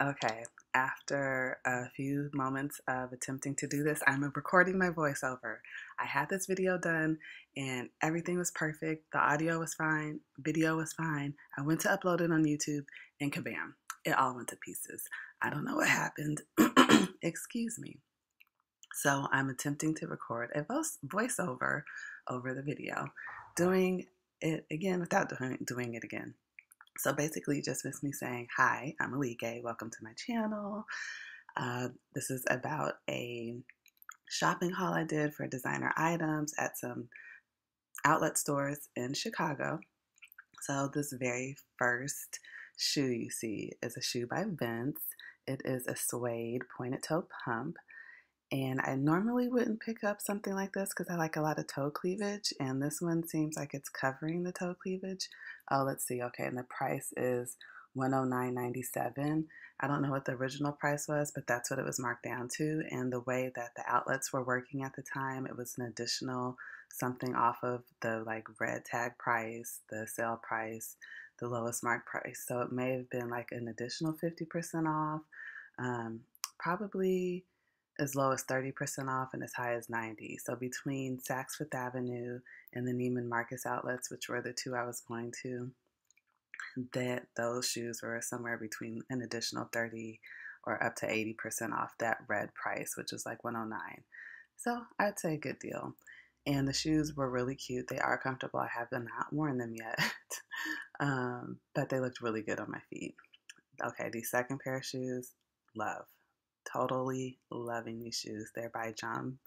Okay, after a few moments of attempting to do this, I'm recording my voiceover. I had this video done and everything was perfect. The audio was fine, video was fine. I went to upload it on YouTube and kabam, it all went to pieces. I don't know what happened. Excuse me. So I'm attempting to record a voice voiceover over the video, doing it again without doing it again. So basically, just miss me saying, Hi, I'm Aliké. Welcome to my channel. Uh, this is about a shopping haul I did for designer items at some outlet stores in Chicago. So, this very first shoe you see is a shoe by Vince. It is a suede pointed toe pump. And I normally wouldn't pick up something like this because I like a lot of toe cleavage, and this one seems like it's covering the toe cleavage. Oh, let's see. Okay, and the price is 109.97. I don't know what the original price was, but that's what it was marked down to. And the way that the outlets were working at the time, it was an additional something off of the like red tag price, the sale price, the lowest mark price. So it may have been like an additional 50% off. Um, probably as low as 30% off and as high as 90 So between Saks Fifth Avenue and the Neiman Marcus outlets, which were the two I was going to, that those shoes were somewhere between an additional 30 or up to 80% off that red price, which was like 109 So I'd say a good deal. And the shoes were really cute. They are comfortable. I have not worn them yet, um, but they looked really good on my feet. Okay, the second pair of shoes, love totally loving these shoes. They're by John,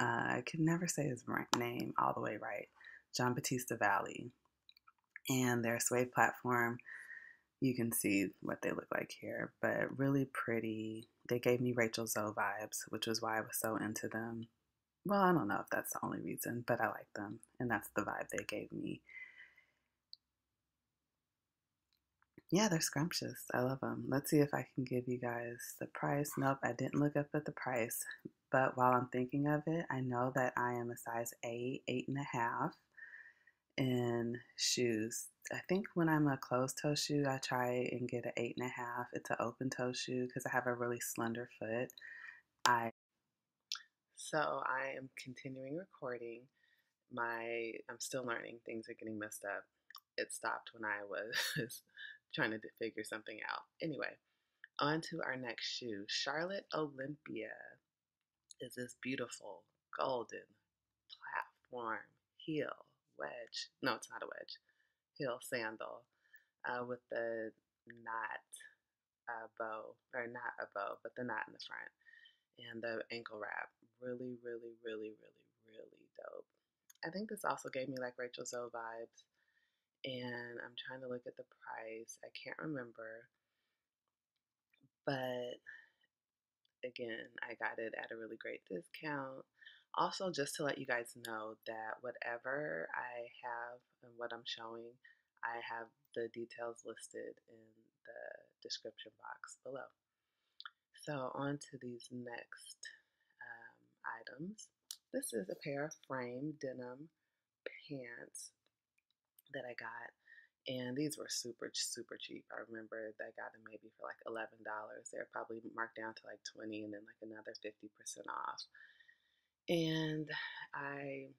uh, I can never say his name all the way right, John Battista Valli. And their suede platform, you can see what they look like here, but really pretty. They gave me Rachel Zoe vibes, which was why I was so into them. Well, I don't know if that's the only reason, but I like them, and that's the vibe they gave me. Yeah, they're scrumptious. I love them. Let's see if I can give you guys the price. Nope, I didn't look up at the price. But while I'm thinking of it, I know that I am a size eight, eight and a half in shoes. I think when I'm a closed toe shoe, I try and get an eight and a half. It's an open toe shoe because I have a really slender foot. I so I am continuing recording. My I'm still learning. Things are getting messed up. It stopped when I was trying to figure something out. Anyway, on to our next shoe. Charlotte Olympia is this beautiful golden platform heel wedge. No, it's not a wedge. Heel sandal uh, with the knot uh, bow, or not a bow, but the knot in the front and the ankle wrap. Really, really, really, really, really dope. I think this also gave me like Rachel Zoe vibes and I'm trying to look at the price. I can't remember. But again, I got it at a really great discount. Also, just to let you guys know that whatever I have and what I'm showing, I have the details listed in the description box below. So, on to these next um, items. This is a pair of frame denim pants that I got. And these were super, super cheap. I remember I got them maybe for like $11. They're probably marked down to like 20 and then like another 50% off. And I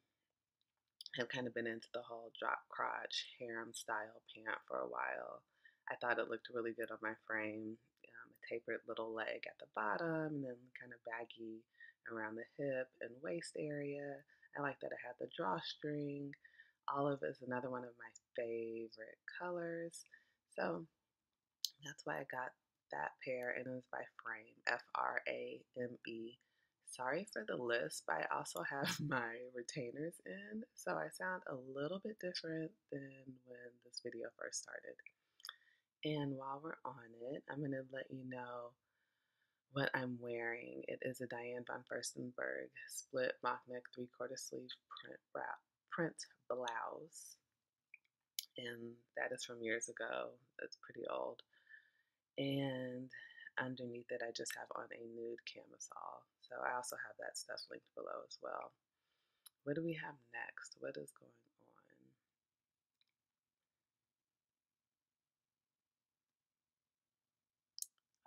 have kind of been into the whole drop crotch harem style pant for a while. I thought it looked really good on my frame. Um, a tapered little leg at the bottom and then kind of baggy around the hip and waist area. I like that it had the drawstring. Olive is another one of my favorite colors. So that's why I got that pair and it was by Frame, F R A M E. Sorry for the list, but I also have my retainers in, so I sound a little bit different than when this video first started. And while we're on it, I'm going to let you know what I'm wearing. It is a Diane von Furstenberg split mock neck three quarter sleeve print wrap print blouse. And that is from years ago. It's pretty old. And underneath it, I just have on a nude camisole. So I also have that stuff linked below as well. What do we have next? What is going on?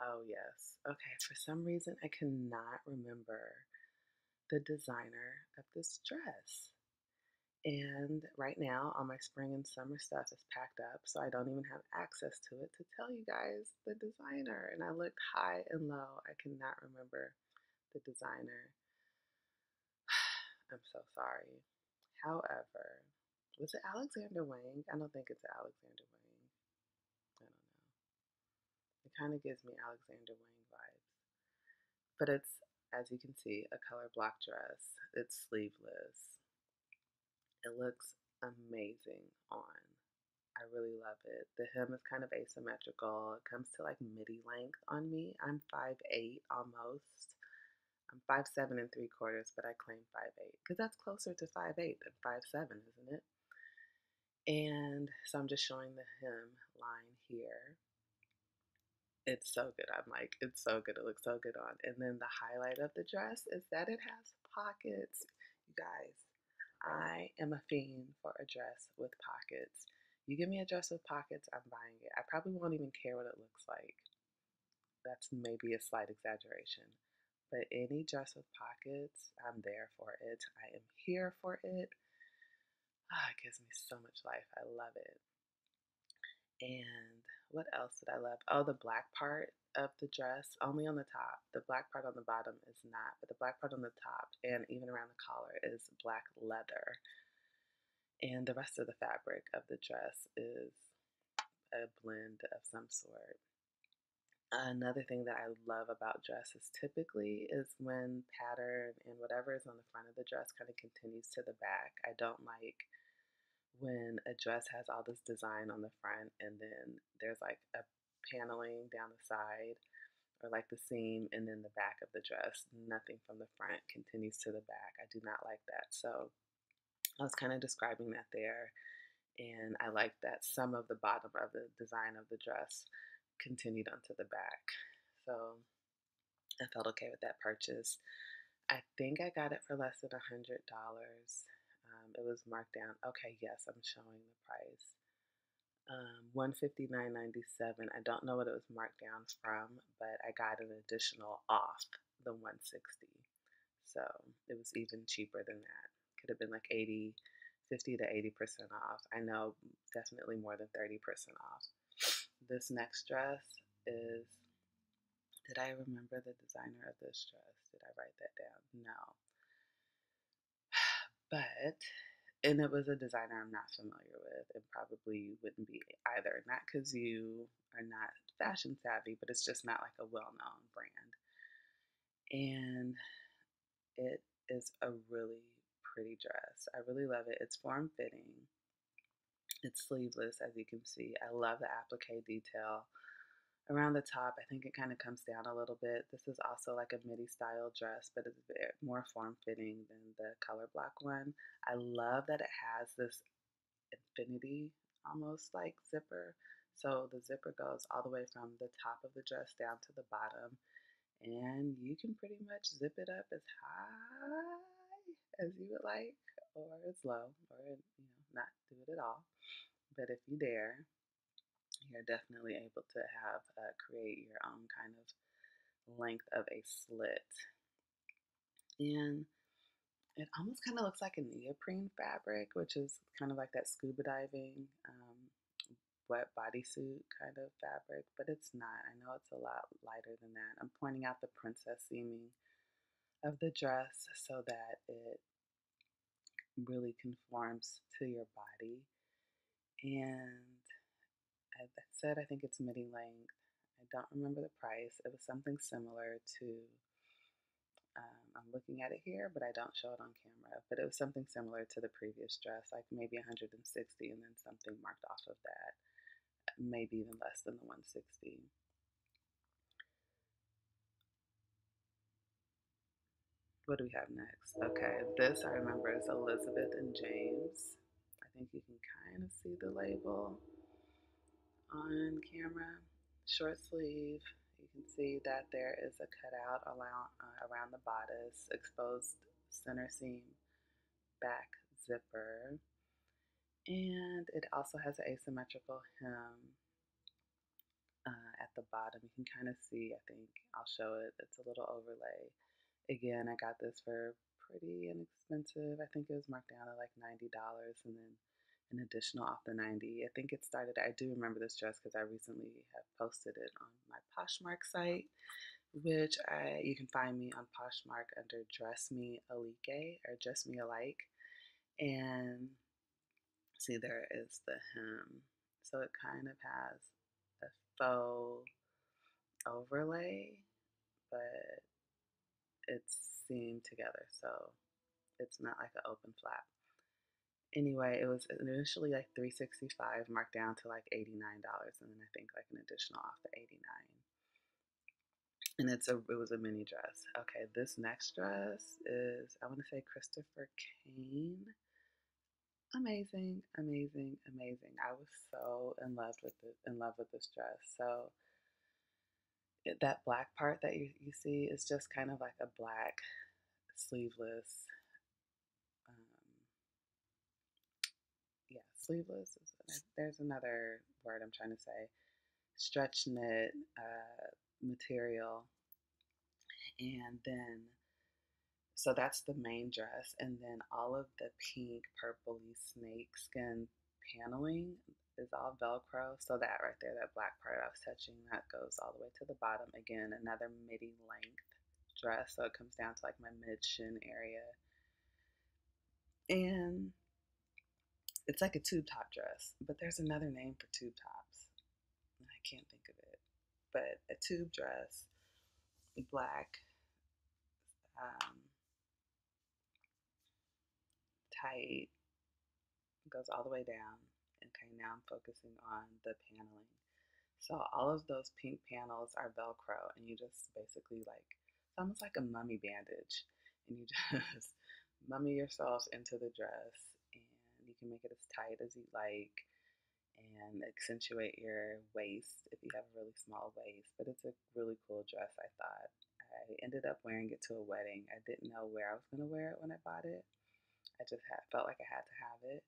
Oh, yes. Okay, for some reason, I cannot remember the designer of this dress. And right now, all my spring and summer stuff is packed up, so I don't even have access to it to tell you guys the designer. And I looked high and low. I cannot remember the designer. I'm so sorry. However, was it Alexander Wang? I don't think it's Alexander Wang. I don't know. It kind of gives me Alexander Wang vibes. But it's, as you can see, a color block dress. It's sleeveless. It looks amazing on. I really love it. The hem is kind of asymmetrical. It comes to like midi length on me. I'm 5'8 almost. I'm 5'7 and 3 quarters, but I claim 5'8 because that's closer to 5'8 than 5'7, isn't it? And so I'm just showing the hem line here. It's so good. I'm like, it's so good. It looks so good on. And then the highlight of the dress is that it has pockets. You guys, I am a fiend for a dress with pockets. You give me a dress with pockets, I'm buying it. I probably won't even care what it looks like. That's maybe a slight exaggeration. But any dress with pockets, I'm there for it. I am here for it. Ah, it gives me so much life. I love it. And what else did I love? Oh, the black part of the dress, only on the top. The black part on the bottom is not, but the black part on the top and even around the collar is black leather. And the rest of the fabric of the dress is a blend of some sort. Another thing that I love about dresses typically is when pattern and whatever is on the front of the dress kind of continues to the back. I don't like when a dress has all this design on the front and then there's like a paneling down the side or like the seam and then the back of the dress. Nothing from the front continues to the back. I do not like that. So I was kind of describing that there. And I like that some of the bottom of the design of the dress continued onto the back. So I felt okay with that purchase. I think I got it for less than a hundred dollars. It was marked down. Okay, yes, I'm showing the price. Um, 159.97. I don't know what it was marked down from, but I got an additional off the 160. So it was even cheaper than that. Could have been like 80, 50 to 80% off. I know definitely more than 30% off. This next dress is, did I remember the designer of this dress? Did I write that down? No. But, and it was a designer I'm not familiar with and probably wouldn't be either. Not because you are not fashion savvy, but it's just not like a well known brand. And it is a really pretty dress. I really love it. It's form fitting. It's sleeveless, as you can see. I love the applique detail around the top. I think it kind of comes down a little bit. This is also like a midi style dress, but it's more form fitting than the color block one. I love that it has this infinity almost like zipper. So the zipper goes all the way from the top of the dress down to the bottom. And you can pretty much zip it up as high as you would like, or as low, or you know, not do it at all. But if you dare, you're definitely able to have uh, create your own kind of length of a slit. And it almost kind of looks like a neoprene fabric, which is kind of like that scuba diving um, wet bodysuit kind of fabric, but it's not. I know it's a lot lighter than that. I'm pointing out the princess seaming of the dress so that it really conforms to your body. And as I said, I think it's midi length. I don't remember the price. It was something similar to, um, I'm looking at it here, but I don't show it on camera. But it was something similar to the previous dress, like maybe 160 and then something marked off of that. Maybe even less than the 160. What do we have next? Okay, this I remember is Elizabeth and James. I think you can kind of see the label on camera. Short sleeve. You can see that there is a cutout around, uh, around the bodice, exposed center seam, back zipper, and it also has an asymmetrical hem. uh, at the bottom. You can kind of see, I think I'll show it. It's a little overlay. Again, I got this for pretty inexpensive. I think it was marked down to like $90 and then an additional off the 90. I think it started, I do remember this dress because I recently have posted it on my Poshmark site, which I you can find me on Poshmark under Dress Me Alike or Dress Me Alike. And see, there is the hem. So it kind of has a faux overlay, but it's seamed together. So it's not like an open flap anyway, it was initially like 365 marked down to like $89 and then I think like an additional off the 89 and it's a it was a mini dress. Okay, this next dress is I want to say Christopher Kane. Amazing, amazing, amazing. I was so in love with it, in love with this dress. So that black part that you, you see is just kind of like a black sleeveless sleeveless. There's another word I'm trying to say. Stretch knit uh, material. And then, so that's the main dress. And then all of the pink, purpley snake skin paneling is all Velcro. So that right there, that black part I was touching, that goes all the way to the bottom. Again, another midi length dress. So it comes down to like my mid shin area. And it's like a tube top dress, but there's another name for tube tops. I can't think of it. But a tube dress, black, um, tight, goes all the way down. Okay, now I'm focusing on the paneling. So all of those pink panels are Velcro, and you just basically like it's almost like a mummy bandage, and you just mummy yourself into the dress can make it as tight as you like and accentuate your waist if you have a really small waist. But it's a really cool dress, I thought. I ended up wearing it to a wedding. I didn't know where I was going to wear it when I bought it. I just had, felt like I had to have it.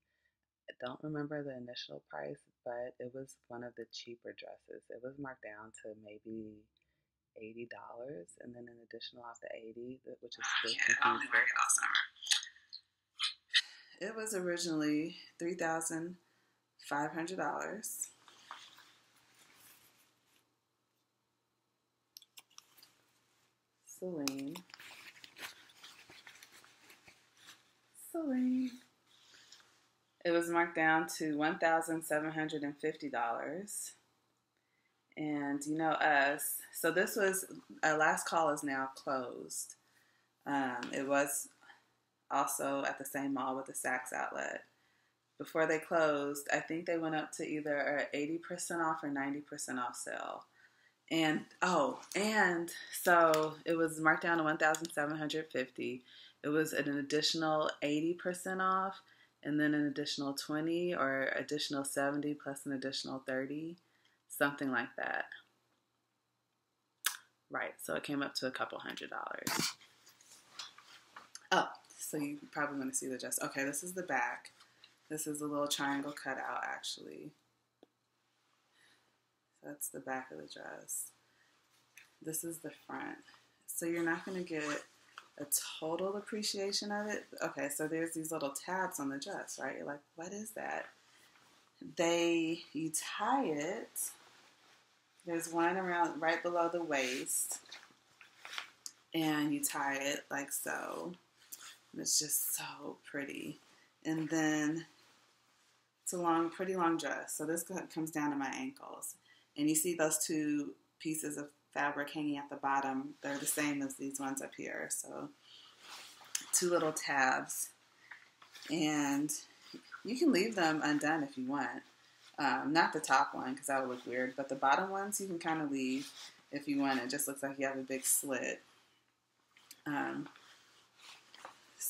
I don't remember the initial price, but it was one of the cheaper dresses. It was marked down to maybe eighty dollars, and then an additional off the eighty, which is oh, still oh, confusing. It was originally three thousand five hundred dollars. Celine. Celine. It was marked down to one thousand seven hundred and fifty dollars. And you know us. So this was our last call is now closed. Um, it was also at the same mall with the Saks outlet. Before they closed, I think they went up to either 80% off or 90% off sale. And oh, and so it was marked down to 1750. It was an additional 80% off and then an additional 20 or additional 70 plus an additional 30, something like that. Right, so it came up to a couple hundred dollars. Oh, so you probably want to see the dress. Okay, this is the back. This is a little triangle cutout, actually. That's the back of the dress. This is the front. So you're not going to get a total appreciation of it. Okay, so there's these little tabs on the dress, right? You're like, what is that? They, you tie it. There's one around right below the waist. And you tie it like so. It's just so pretty. And then it's a long, pretty long dress. So this comes down to my ankles. And you see those two pieces of fabric hanging at the bottom. They're the same as these ones up here. So two little tabs. And you can leave them undone if you want. Um, not the top one because that would look weird, but the bottom ones you can kind of leave if you want. It just looks like you have a big slit. Um,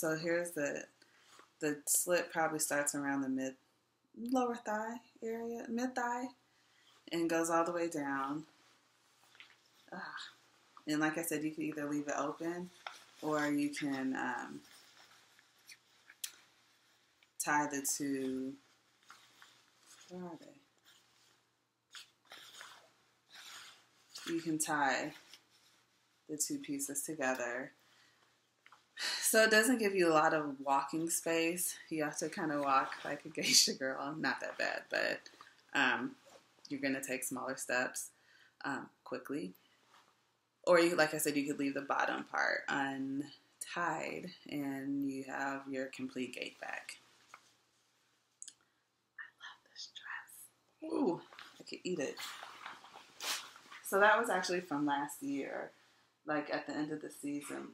so here's the the slit probably starts around the mid lower thigh area, mid thigh, and goes all the way down. Ah. And like I said, you can either leave it open or you can um, tie the two. Where are they? you can tie the two pieces together. So it doesn't give you a lot of walking space. You have to kind of walk like a geisha girl. Not that bad, but um, you're going to take smaller steps um, quickly. Or you, like I said, you could leave the bottom part untied and you have your complete gait back. I love this dress. Ooh, I could eat it. So that was actually from last year, like at the end of the season.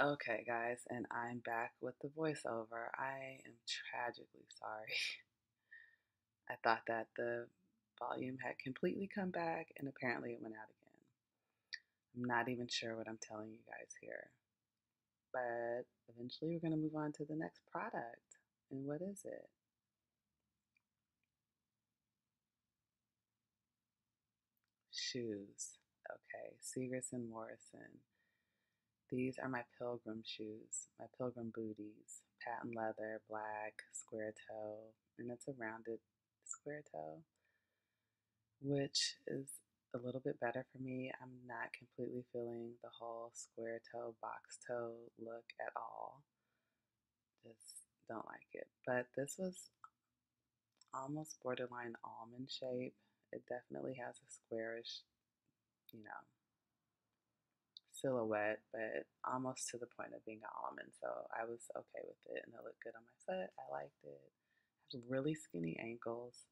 Okay, guys, and I'm back with the voiceover. I am tragically sorry. I thought that the volume had completely come back, and apparently it went out again. I'm not even sure what I'm telling you guys here. But eventually, we're going to move on to the next product. And what is it? Shoes. Okay, Sigerson Morrison. These are my pilgrim shoes, my pilgrim booties. Patent leather, black, square toe, and it's a rounded square toe, which is a little bit better for me. I'm not completely feeling the whole square toe, box toe look at all. Just don't like it. But this was almost borderline almond shape. It definitely has a squarish, you know, silhouette, but almost to the point of being an almond. So I was okay with it and it looked good on my foot. I liked it. it has really skinny ankles.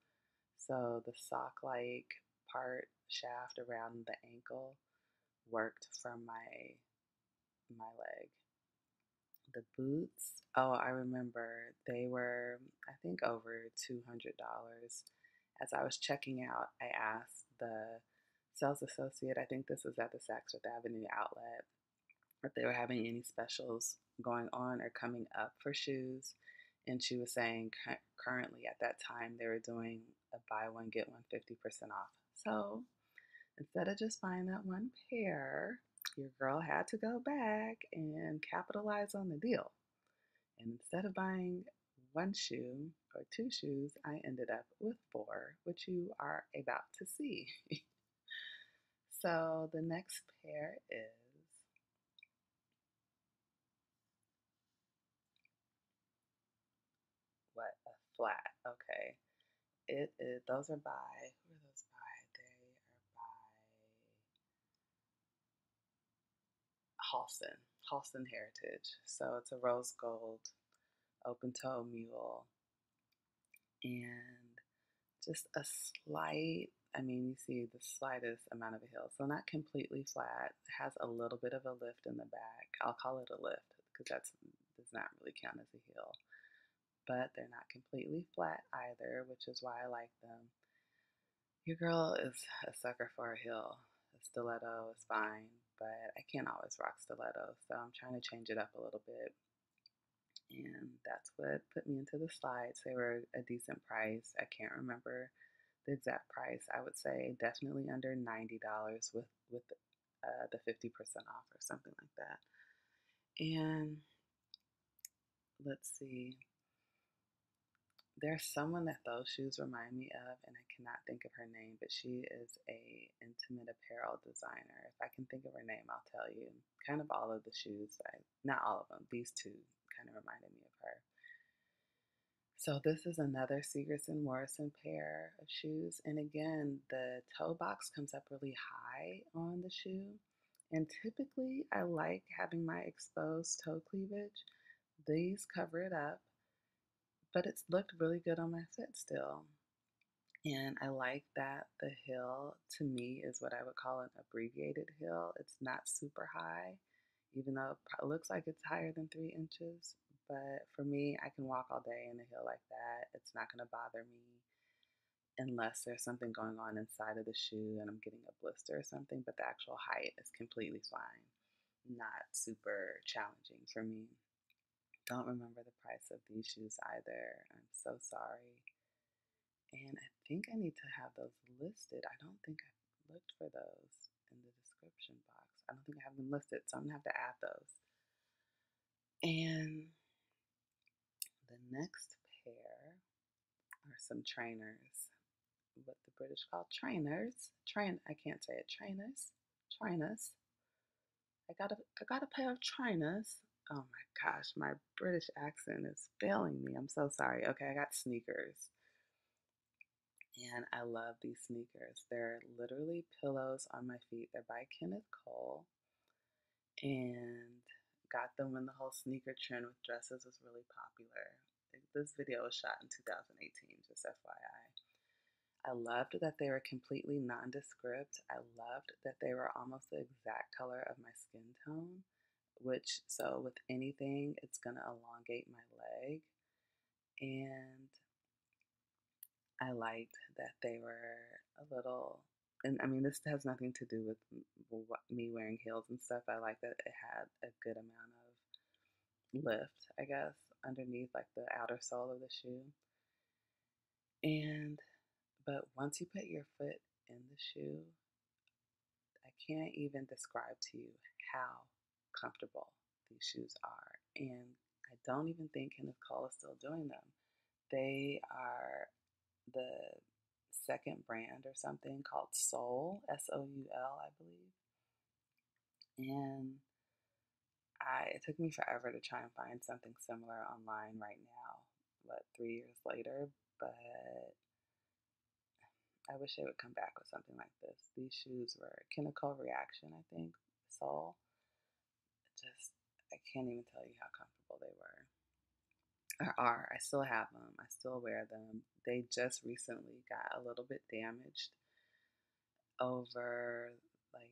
So the sock like part shaft around the ankle worked from my my leg. The boots, oh, I remember they were I think over $200 as I was checking out, I asked the sales associate, I think this was at the Saks Fifth Avenue outlet, if they were having any specials going on or coming up for shoes. And she was saying currently at that time they were doing a buy one, get one 50% off. So instead of just buying that one pair, your girl had to go back and capitalize on the deal. And instead of buying one shoe or two shoes, I ended up with four, which you are about to see. so the next pair is what a flat. Okay, it is. Those are by who are those by? They are by Halston, Halston Heritage. So it's a rose gold open toe mule and just a slight I mean, you see the slightest amount of a heel, so not completely flat. Has a little bit of a lift in the back. I'll call it a lift because that's does not really count as a heel. But they're not completely flat either, which is why I like them. Your girl is a sucker for a heel. A stiletto is fine, but I can't always rock stilettos, so I'm trying to change it up a little bit and that's what put me into the slides. They were a decent price. I can't remember the exact price. I would say definitely under ninety dollars with with uh, the fifty percent off or something like that. And let's see. There's someone that those shoes remind me of, and I cannot think of her name, but she is a intimate apparel designer. If I can think of her name, I'll tell you. Kind of all of the shoes, I, not all of them, these two kind of reminded me of her. So this is another Sigerson and Morrison pair of shoes. And again, the toe box comes up really high on the shoe. And typically I like having my exposed toe cleavage. These cover it up, but it's looked really good on my foot still. And I like that the heel to me is what I would call an abbreviated heel. It's not super high even though it looks like it's higher than three inches. But for me, I can walk all day in a heel like that. It's not going to bother me unless there's something going on inside of the shoe and I'm getting a blister or something. But the actual height is completely fine. Not super challenging for me. Don't remember the price of these shoes either. I'm so sorry. And I think I need to have those listed. I don't think I looked for those in the description box. I don't think I have them listed, so I'm gonna have to add those. And next pair are some trainers. what the British call trainers. Train I can't say it. Trainers. Trainers. I got a I got a pair of trainers. Oh my gosh, my British accent is failing me. I'm so sorry. Okay, I got sneakers. And I love these sneakers. They're literally pillows on my feet. They're by Kenneth Cole. And got them when the whole sneaker trend with dresses was really popular. This video was shot in 2018, just FYI. I loved that they were completely nondescript. I loved that they were almost the exact color of my skin tone, which, so with anything, it's going to elongate my leg. And I liked that they were a little, and I mean, this has nothing to do with me wearing heels and stuff. I like that it had a good amount of lift, I guess, underneath like the outer sole of the shoe. And, but once you put your foot in the shoe, I can't even describe to you how comfortable these shoes are. And I don't even think Kenneth Cole is still doing them. They are the second brand or something called Soul, S O U L, I believe. And I it took me forever to try and find something similar online right now, what, three years later, but I wish they would come back with something like this. These shoes were Cole Reaction, I think, Soul. Just I can't even tell you how comfortable they were Or are. I still have them. I still wear them. They just recently got a little bit damaged over like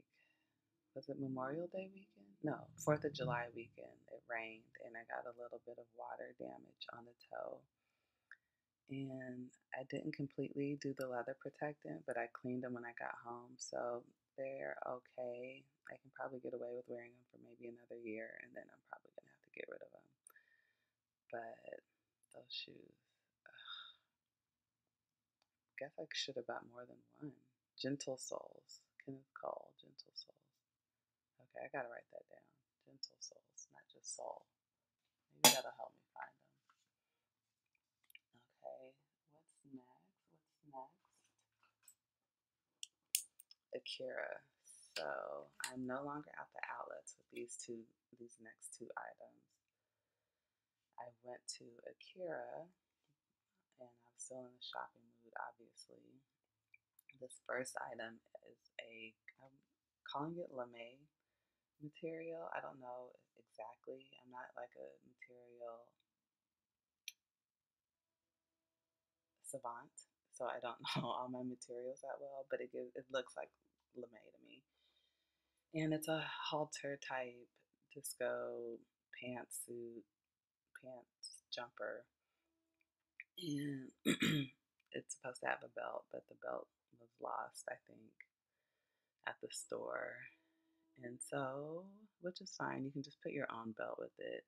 was it Memorial Day weekend? No, Fourth of July weekend. It rained and I got a little bit of water damage on the toe. And I didn't completely do the leather protectant, but I cleaned them when I got home. So they're okay. I can probably get away with wearing them for maybe another year and then I'm probably going to have to get rid of them but those shoes. Ugh. Guess I should have bought more than one. Gentle Souls. Kenneth Cole, Gentle Souls. Okay, I gotta write that down. Gentle Souls, not just soul. Maybe that'll help me find them. Okay, what's next? What's next? Akira. So I'm no longer at the outlets with these two, these next two items. I went to Akira and I'm still in the shopping mood, obviously. This first item is a, I'm calling it lame material. I don't know exactly. I'm not like a material savant, so I don't know all my materials that well, but it gives, it looks like lame to me. And it's a halter type disco pantsuit pants jumper. And it's supposed to have a belt, but the belt was lost, I think, at the store. And so, which is fine, you can just put your own belt with it.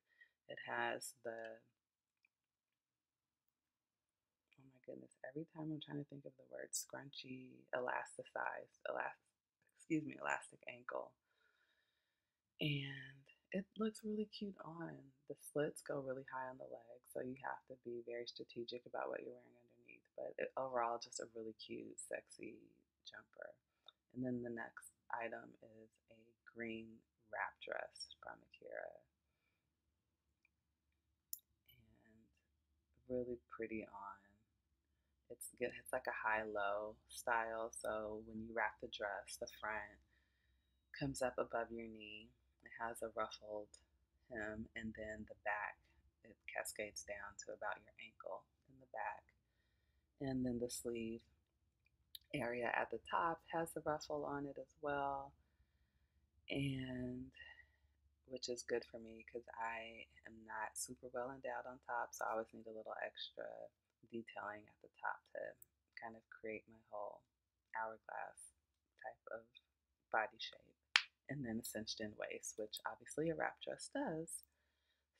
It has the oh my goodness, every time I'm trying to think of the word scrunchy, elasticized, elastic, excuse me, elastic ankle. And it looks really cute on. The slits go really high on the leg, so you have to be very strategic about what you're wearing underneath. But it, overall, just a really cute, sexy jumper. And then the next item is a green wrap dress from Akira. And really pretty on. It's good. It's like a high-low style. So when you wrap the dress, the front comes up above your knee it has a ruffled hem, and then the back, it cascades down to about your ankle in the back. And then the sleeve area at the top has a ruffle on it as well. And which is good for me because I am not super well endowed on top, so I always need a little extra detailing at the top to kind of create my whole hourglass type of body shape and then a cinched in waist, which obviously a wrap dress does.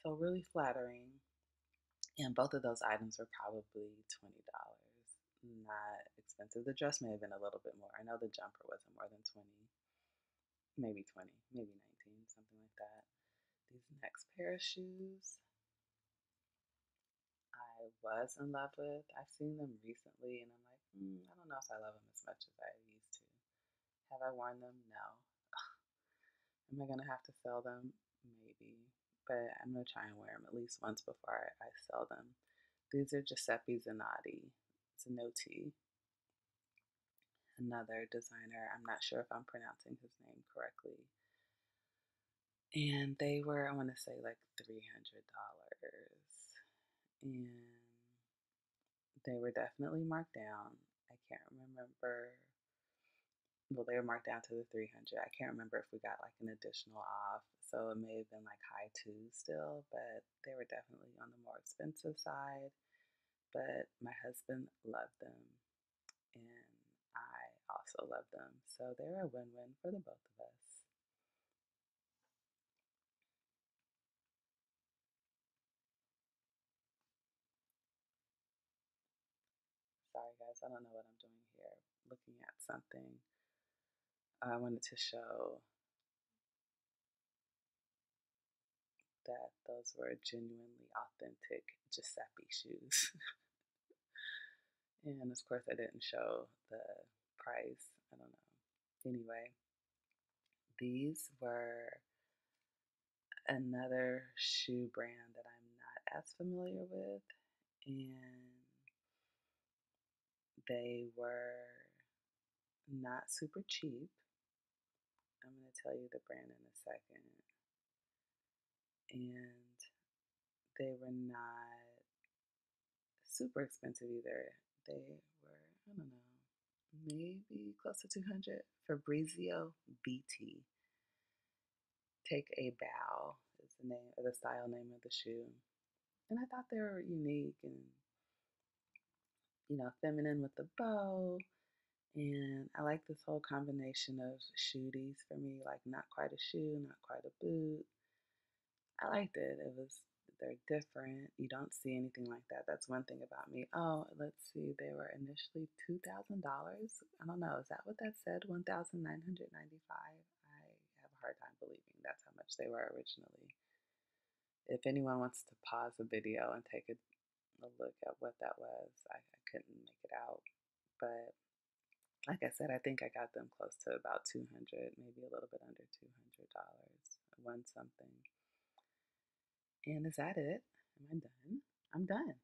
So really flattering. And both of those items were probably $20. Not expensive. The dress may have been a little bit more. I know the jumper wasn't more than 20, maybe 20, maybe 19, something like that. These next pair of shoes, I was in love with. I've seen them recently and I'm like, mm, I don't know if I love them as much as I used to. Have I worn them? No. Am I gonna have to sell them? Maybe, but I'm gonna try and wear them at least once before I, I sell them. These are Giuseppe Zanotti, Zanotti, another designer. I'm not sure if I'm pronouncing his name correctly. And they were, I want to say, like $300. And they were definitely marked down. I can't remember well, they were marked down to the 300. I can't remember if we got like an additional off. So it may have been like high two still, but they were definitely on the more expensive side. But my husband loved them and also love them. So they're a win win for the both of us. Sorry guys, I don't know what I'm doing here. Looking at something. I wanted to show that those were genuinely authentic Giuseppe shoes. and of course, I didn't show the price. I don't know. Anyway, these were another shoe brand that I'm not as familiar with, and they were not super cheap. I'm going to tell you the brand in a second. And they were not super expensive either. They were, I don't know, maybe close to 200. Fabrizio Viti. Take a Bow is the name, the style name of the shoe. And I thought they were unique and, you know, feminine with the bow and I like this whole combination of shooties for me, like not quite a shoe, not quite a boot. I liked it. It was they're different. You don't see anything like that. That's one thing about me. Oh, let's see. They were initially two thousand dollars. I don't know. Is that what that said? One thousand nine hundred ninety-five. I have a hard time believing that's how much they were originally. If anyone wants to pause the video and take a, a look at what that was, I, I couldn't make it out. But like I said, I think I got them close to about 200, maybe a little bit under $200. One something. And is that it? Am I done? I'm done.